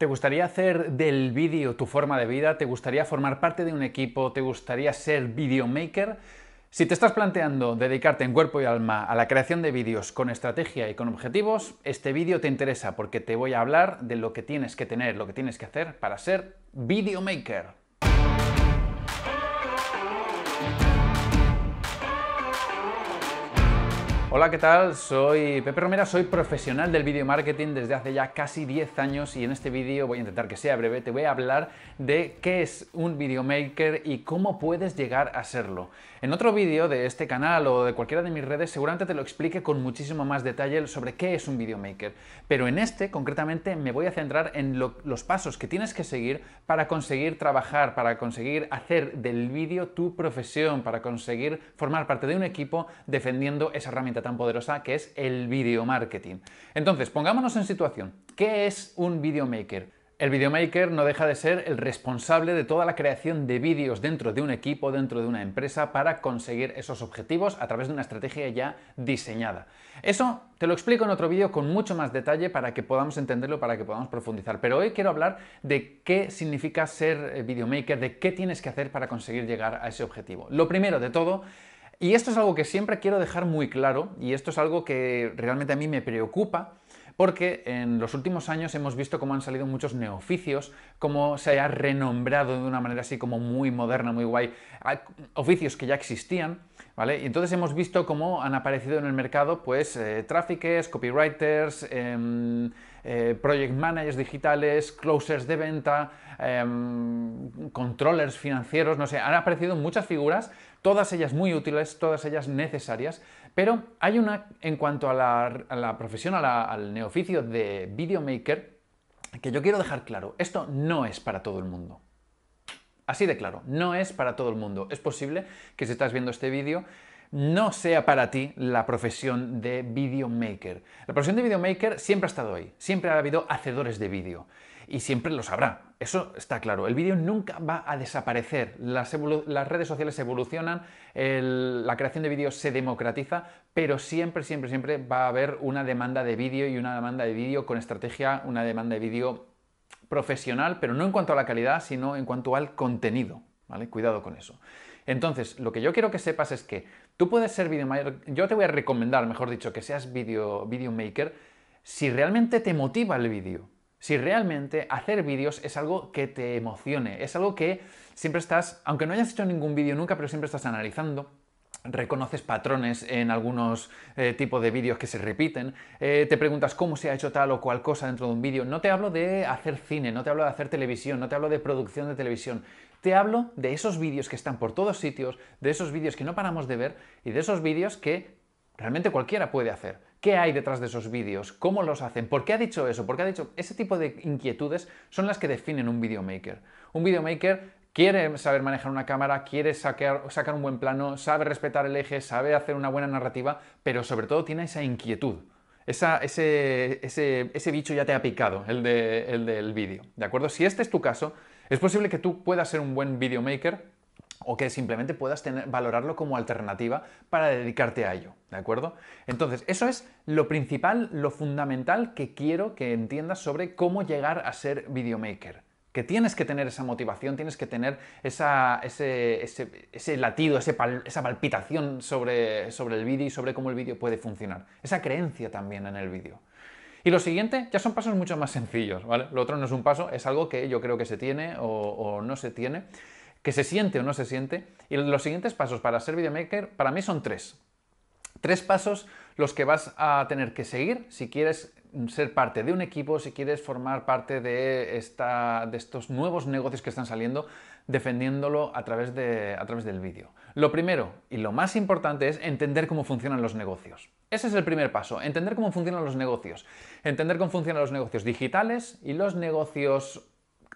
¿Te gustaría hacer del vídeo tu forma de vida? ¿Te gustaría formar parte de un equipo? ¿Te gustaría ser videomaker? Si te estás planteando dedicarte en cuerpo y alma a la creación de vídeos con estrategia y con objetivos, este vídeo te interesa porque te voy a hablar de lo que tienes que tener, lo que tienes que hacer para ser videomaker. Hola, ¿qué tal? Soy Pepe Romera, soy profesional del video marketing desde hace ya casi 10 años y en este vídeo voy a intentar que sea breve, te voy a hablar de qué es un videomaker y cómo puedes llegar a serlo. En otro vídeo de este canal o de cualquiera de mis redes seguramente te lo explique con muchísimo más detalle sobre qué es un videomaker, pero en este concretamente me voy a centrar en los pasos que tienes que seguir para conseguir trabajar, para conseguir hacer del vídeo tu profesión, para conseguir formar parte de un equipo defendiendo esa herramienta tan poderosa que es el video marketing. Entonces, pongámonos en situación. ¿Qué es un videomaker? El videomaker no deja de ser el responsable de toda la creación de vídeos dentro de un equipo, dentro de una empresa, para conseguir esos objetivos a través de una estrategia ya diseñada. Eso te lo explico en otro vídeo con mucho más detalle para que podamos entenderlo, para que podamos profundizar. Pero hoy quiero hablar de qué significa ser eh, videomaker, de qué tienes que hacer para conseguir llegar a ese objetivo. Lo primero de todo y esto es algo que siempre quiero dejar muy claro y esto es algo que realmente a mí me preocupa porque en los últimos años hemos visto cómo han salido muchos neoficios, cómo se ha renombrado de una manera así como muy moderna, muy guay, oficios que ya existían, Y entonces hemos visto cómo han aparecido en el mercado, pues, eh, copywriters, em, eh, project managers digitales, closers de venta, em, controllers financieros, no sé, han aparecido muchas figuras todas ellas muy útiles, todas ellas necesarias, pero hay una en cuanto a la, profesión, al neoficio de videomaker, que yo quiero dejar claro, esto no es para todo el mundo. Así de claro, no es para todo el mundo. Es posible que si estás viendo este vídeo no sea para ti la profesión de videomaker. La profesión de videomaker siempre ha estado ahí, siempre ha habido hacedores de vídeo y siempre lo sabrá. Eso está claro. El vídeo nunca va a desaparecer. Las, redes sociales evolucionan, la creación de vídeos se democratiza, pero siempre, siempre, siempre va a haber una demanda de vídeo y una demanda de vídeo con estrategia, una demanda de vídeo profesional, pero no en cuanto a la calidad, sino en cuanto al contenido. ¿vale? Cuidado con eso. Entonces, lo que yo quiero que sepas es que tú puedes ser videomaker, yo te voy a recomendar, mejor dicho, que seas video, videomaker si realmente te motiva el vídeo si realmente hacer vídeos es algo que te emocione, es algo que siempre estás, aunque no hayas hecho ningún vídeo nunca, pero siempre estás analizando, reconoces patrones en algunos eh, tipos de vídeos que se repiten, eh, te preguntas cómo se ha hecho tal o cual cosa dentro de un vídeo. No te hablo de hacer cine, no te hablo de hacer televisión, no te hablo de producción de televisión. Te hablo de esos vídeos que están por todos sitios, de esos vídeos que no paramos de ver y de esos vídeos que realmente cualquiera puede hacer. ¿Qué hay detrás de esos vídeos? ¿Cómo los hacen? ¿Por qué ha dicho eso? ¿Por qué ha dicho ese tipo de inquietudes son las que definen un videomaker? Un videomaker quiere saber manejar una cámara, quiere sacar, un buen plano, sabe respetar el eje, sabe hacer una buena narrativa, pero sobre todo tiene esa inquietud. ese, bicho ya te ha picado, el, el del vídeo. ¿De acuerdo? Si este es tu caso, es posible que tú puedas ser un buen videomaker o que simplemente puedas valorarlo como alternativa para dedicarte a ello, ¿de acuerdo? Entonces, eso es lo principal, lo fundamental que quiero que entiendas sobre cómo llegar a ser videomaker. Que tienes que tener esa motivación, tienes que tener ese, latido, esa palpitación sobre, sobre el vídeo y sobre cómo el vídeo puede funcionar. Esa creencia también en el vídeo. Y lo siguiente ya son pasos mucho más sencillos, ¿vale? Lo otro no es un paso, es algo que yo creo que se tiene o, o no se tiene que se siente o no se siente. Y los siguientes pasos para ser videomaker para mí son tres. Tres pasos los que vas a tener que seguir si quieres ser parte de un equipo, si quieres formar parte de, esta, de estos nuevos negocios que están saliendo, defendiéndolo a través, de, a través del vídeo. Lo primero y lo más importante es entender cómo funcionan los negocios. Ese es el primer paso, entender cómo funcionan los negocios. Entender cómo funcionan los negocios digitales y los negocios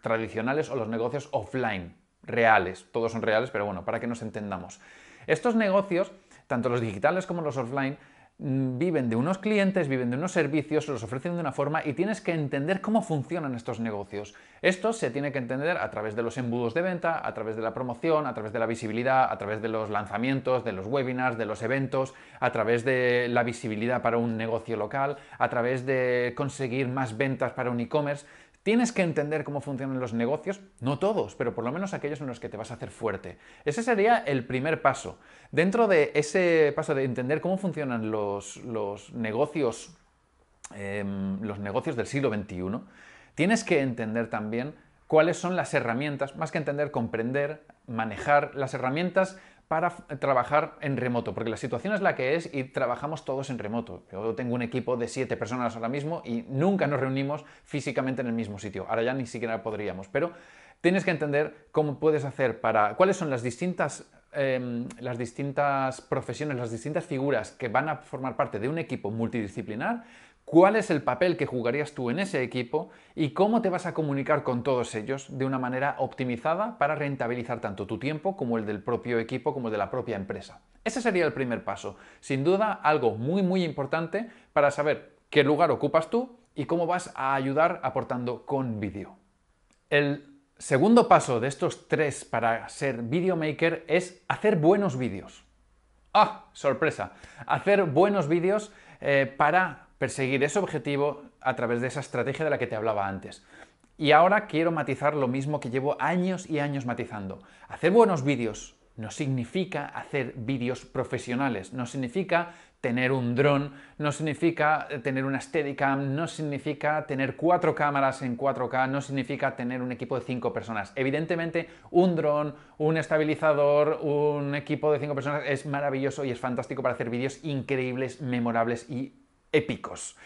tradicionales o los negocios offline reales, todos son reales, pero bueno, para que nos entendamos. Estos negocios, tanto los digitales como los offline, viven de unos clientes, viven de unos servicios, los ofrecen de una forma y tienes que entender cómo funcionan estos negocios. Esto se tiene que entender a través de los embudos de venta, a través de la promoción, a través de la visibilidad, a través de los lanzamientos, de los webinars, de los eventos, a través de la visibilidad para un negocio local, a través de conseguir más ventas para un e-commerce Tienes que entender cómo funcionan los negocios, no todos, pero por lo menos aquellos en los que te vas a hacer fuerte. Ese sería el primer paso. Dentro de ese paso de entender cómo funcionan los, negocios, em, los negocios del siglo XXI, tienes que entender también cuáles son las herramientas, más que entender, comprender, manejar las herramientas para trabajar en remoto, porque la situación es la que es y trabajamos todos en remoto. Yo tengo un equipo de siete personas ahora mismo y nunca nos reunimos físicamente en el mismo sitio. Ahora ya ni siquiera podríamos, pero tienes que entender cómo puedes hacer para, cuáles son las distintas, em, las distintas profesiones, las distintas figuras que van a formar parte de un equipo multidisciplinar, cuál es el papel que jugarías tú en ese equipo y cómo te vas a comunicar con todos ellos de una manera optimizada para rentabilizar tanto tu tiempo como el del propio equipo como el de la propia empresa. Ese sería el primer paso. Sin duda, algo muy muy importante para saber qué lugar ocupas tú y cómo vas a ayudar aportando con vídeo. El segundo paso de estos tres para ser videomaker es hacer buenos vídeos. ¡Ah! Sorpresa. Hacer buenos vídeos eh, para perseguir ese objetivo a través de esa estrategia de la que te hablaba antes. Y ahora quiero matizar lo mismo que llevo años y años matizando. Hacer buenos vídeos no significa hacer vídeos profesionales, no significa tener un dron, no significa tener una Steadicam, no significa tener cuatro cámaras en 4K, no significa tener un equipo de cinco personas. Evidentemente, un dron, un estabilizador, un equipo de cinco personas es maravilloso y es fantástico para hacer vídeos increíbles, memorables y épicos.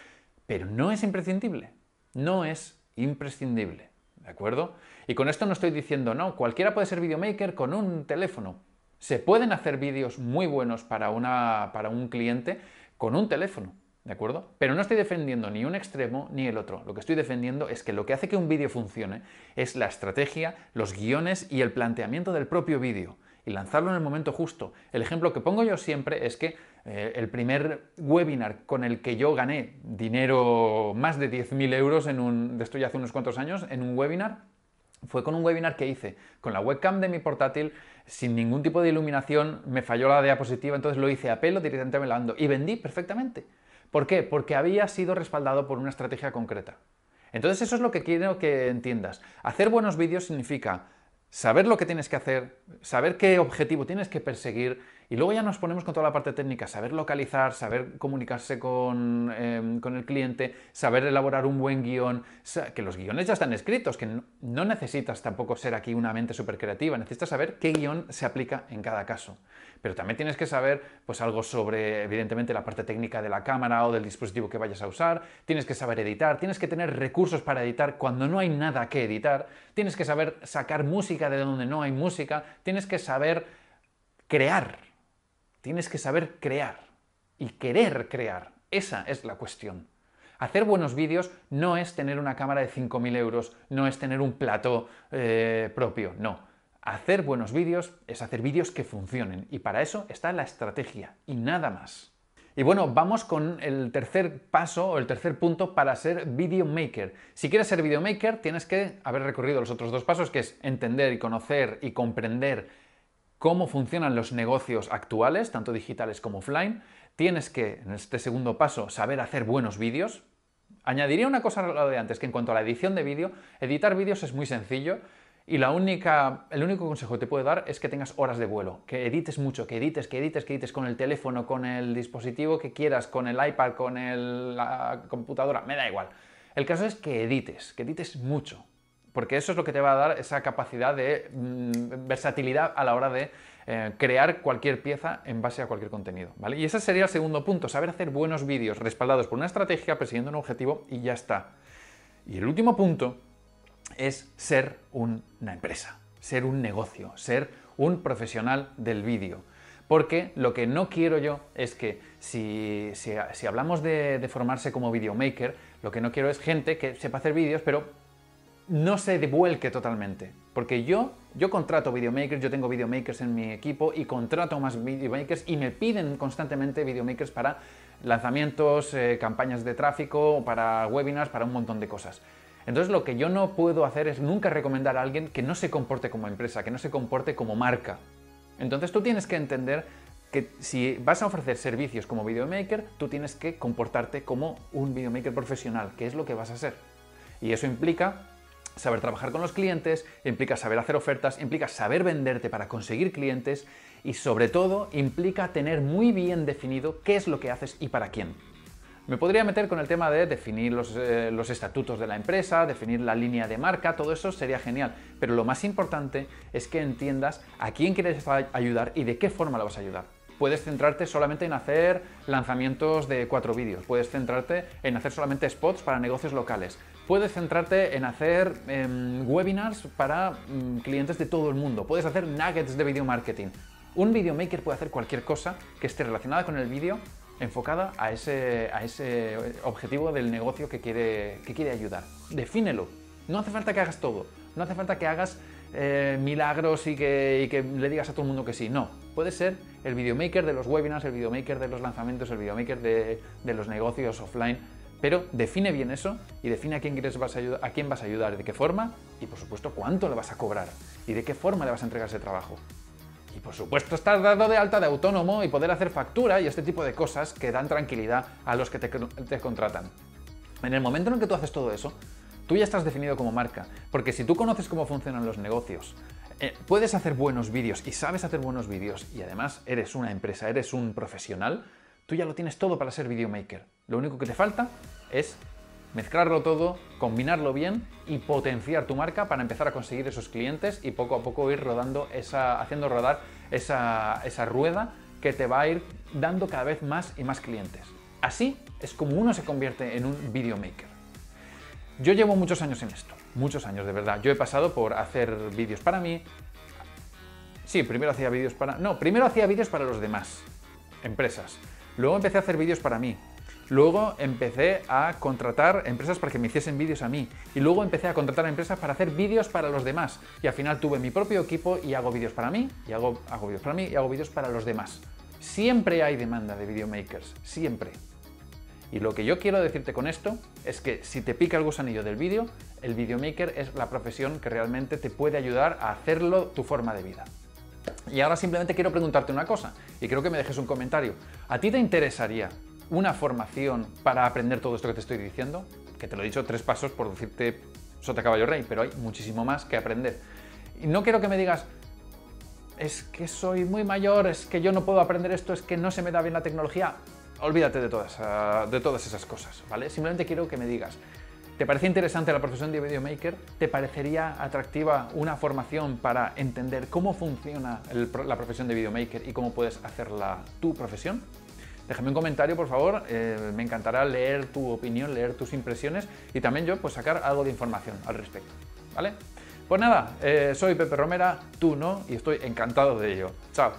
Pero no es imprescindible. No es imprescindible. ¿De acuerdo? Y con esto no estoy diciendo, no, cualquiera puede ser videomaker con un teléfono. Se pueden hacer vídeos muy buenos para, una, para un cliente con un teléfono. ¿De acuerdo? Pero no estoy defendiendo ni un extremo ni el otro. Lo que estoy defendiendo es que lo que hace que un vídeo funcione es la estrategia, los guiones y el planteamiento del propio vídeo y lanzarlo en el momento justo. El ejemplo que pongo yo siempre es que eh, el primer webinar con el que yo gané dinero, más de 10.000 euros, en un, de esto ya hace unos cuantos años, en un webinar, fue con un webinar que hice con la webcam de mi portátil, sin ningún tipo de iluminación, me falló la diapositiva, entonces lo hice a pelo directamente me y vendí perfectamente. ¿Por qué? Porque había sido respaldado por una estrategia concreta. Entonces eso es lo que quiero que entiendas. Hacer buenos vídeos significa saber lo que tienes que hacer, saber qué objetivo tienes que perseguir y luego ya nos ponemos con toda la parte técnica, saber localizar, saber comunicarse con, em, el cliente, saber elaborar un buen guion, que los guiones ya están escritos, que no, necesitas tampoco ser aquí una mente súper creativa, necesitas saber qué guion se aplica en cada caso. Pero también tienes que saber pues, algo sobre, evidentemente, la parte técnica de la cámara o del dispositivo que vayas a usar, tienes que saber editar, tienes que tener recursos para editar cuando no hay nada que editar, tienes que saber sacar música de donde no hay música, tienes que saber crear Tienes que saber crear y querer crear. Esa es la cuestión. Hacer buenos vídeos no es tener una cámara de 5.000 euros, no es tener un plato eh, propio, no. Hacer buenos vídeos es hacer vídeos que funcionen y para eso está la estrategia y nada más. Y bueno, vamos con el tercer paso o el tercer punto para ser videomaker. Si quieres ser videomaker tienes que haber recorrido los otros dos pasos, que es entender y conocer y comprender cómo funcionan los negocios actuales, tanto digitales como offline. Tienes que, en este segundo paso, saber hacer buenos vídeos. Añadiría una cosa a lo de antes, que en cuanto a la edición de vídeo, editar vídeos es muy sencillo y la única, el único consejo que te puedo dar es que tengas horas de vuelo, que edites mucho, que edites, que edites, que edites con el teléfono, con el dispositivo que quieras, con el iPad, con la computadora, me da igual. El caso es que edites, que edites mucho porque eso es lo que te va a dar esa capacidad de mm, versatilidad a la hora de eh, crear cualquier pieza en base a cualquier contenido. ¿vale? Y ese sería el segundo punto, saber hacer buenos vídeos respaldados por una estrategia, persiguiendo un objetivo y ya está. Y el último punto es ser una empresa, ser un negocio, ser un profesional del vídeo. Porque lo que no quiero yo es que si, hablamos de, de formarse como videomaker, lo que no quiero es gente que sepa hacer vídeos, pero no se devuelque totalmente. Porque yo, yo contrato videomakers, yo tengo videomakers en mi equipo y contrato más videomakers y me piden constantemente videomakers para lanzamientos, eh, campañas de tráfico, para webinars, para un montón de cosas. Entonces lo que yo no puedo hacer es nunca recomendar a alguien que no se comporte como empresa, que no se comporte como marca. Entonces tú tienes que entender que si vas a ofrecer servicios como videomaker, tú tienes que comportarte como un videomaker profesional, que es lo que vas a ser. Y eso implica saber trabajar con los clientes, implica saber hacer ofertas, implica saber venderte para conseguir clientes y sobre todo implica tener muy bien definido qué es lo que haces y para quién. Me podría meter con el tema de definir los, eh, estatutos de la empresa, definir la línea de marca, todo eso sería genial. Pero lo más importante es que entiendas a quién quieres ayudar y de qué forma lo vas a ayudar. Puedes centrarte solamente en hacer lanzamientos de cuatro vídeos, puedes centrarte en hacer solamente spots para negocios locales, puedes centrarte en hacer em, webinars para mm, clientes de todo el mundo, puedes hacer nuggets de video marketing. Un videomaker puede hacer cualquier cosa que esté relacionada con el vídeo enfocada a ese, a ese objetivo del negocio que quiere, que quiere ayudar. Defínelo. No hace falta que hagas todo. No hace falta que hagas eh, milagros y que, le digas a todo el mundo que sí. No. Puede ser el videomaker de los webinars, el videomaker de los lanzamientos, el videomaker de, de los negocios offline. Pero define bien eso y define a quién, quieres vas a, ayudar, a quién vas a ayudar, de qué forma y por supuesto cuánto le vas a cobrar y de qué forma le vas a entregar ese trabajo. Y por supuesto estar dado de alta de autónomo y poder hacer factura y este tipo de cosas que dan tranquilidad a los que te, contratan. En el momento en que tú haces todo eso, tú ya estás definido como marca. Porque si tú conoces cómo funcionan los negocios, eh, puedes hacer buenos vídeos y sabes hacer buenos vídeos y además eres una empresa, eres un profesional, tú ya lo tienes todo para ser videomaker. Lo único que te falta es mezclarlo todo, combinarlo bien y potenciar tu marca para empezar a conseguir esos clientes y poco a poco ir rodando esa, haciendo rodar esa, esa rueda que te va a ir dando cada vez más y más clientes. Así es como uno se convierte en un videomaker. Yo llevo muchos años en esto, muchos años de verdad. Yo he pasado por hacer vídeos para mí. Sí, primero hacía vídeos para... No, primero hacía vídeos para los demás, empresas. Luego empecé a hacer vídeos para mí, Luego empecé a contratar empresas para que me hiciesen vídeos a mí. Y luego empecé a contratar empresas para hacer vídeos para los demás. Y al final tuve mi propio equipo y hago vídeos para mí, y hago, hago vídeos para mí, y hago vídeos para los demás. Siempre hay demanda de videomakers, siempre. Y lo que yo quiero decirte con esto es que si te pica el gusanillo del vídeo, el videomaker es la profesión que realmente te puede ayudar a hacerlo tu forma de vida. Y ahora simplemente quiero preguntarte una cosa, y creo que me dejes un comentario. ¿A ti te interesaría una formación para aprender todo esto que te estoy diciendo, que te lo he dicho tres pasos por decirte sota caballo rey, pero hay muchísimo más que aprender. Y no quiero que me digas, es que soy muy mayor, es que yo no puedo aprender esto, es que no se me da bien la tecnología. Olvídate de todas, ah, de todas esas cosas, ¿vale? Simplemente quiero que me digas, ¿te parece interesante la profesión de videomaker? ¿Te parecería atractiva una formación para entender cómo funciona la profesión de videomaker y cómo puedes hacerla tu profesión? déjame un comentario, por favor. Eh, me encantará leer tu opinión, leer tus impresiones y también yo pues sacar algo de información al respecto. ¿Vale? Pues nada, eh, soy Pepe Romera, tú no, y estoy encantado de ello. Chao.